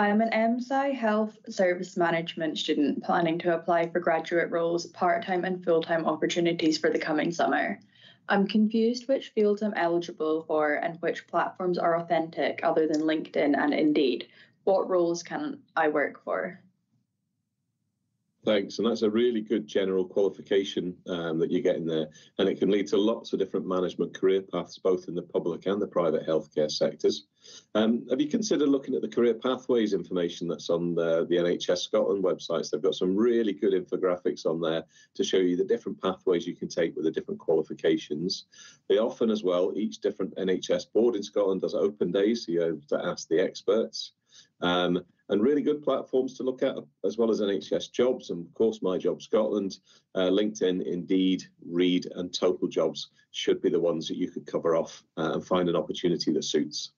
I'm an MSci Health Service Management student planning to apply for graduate roles, part time and full time opportunities for the coming summer. I'm confused which fields I'm eligible for and which platforms are authentic other than LinkedIn and Indeed. What roles can I work for? Thanks, and that's a really good general qualification um, that you're getting there, and it can lead to lots of different management career paths, both in the public and the private healthcare sectors. Um, have you considered looking at the career pathways information that's on the, the NHS Scotland websites? They've got some really good infographics on there to show you the different pathways you can take with the different qualifications. They often, as well, each different NHS board in Scotland does open days, so you're able to ask the experts. Um, and really good platforms to look at, as well as NHS jobs and, of course, My Job Scotland, uh, LinkedIn, Indeed, Reed, and Total Jobs should be the ones that you could cover off uh, and find an opportunity that suits.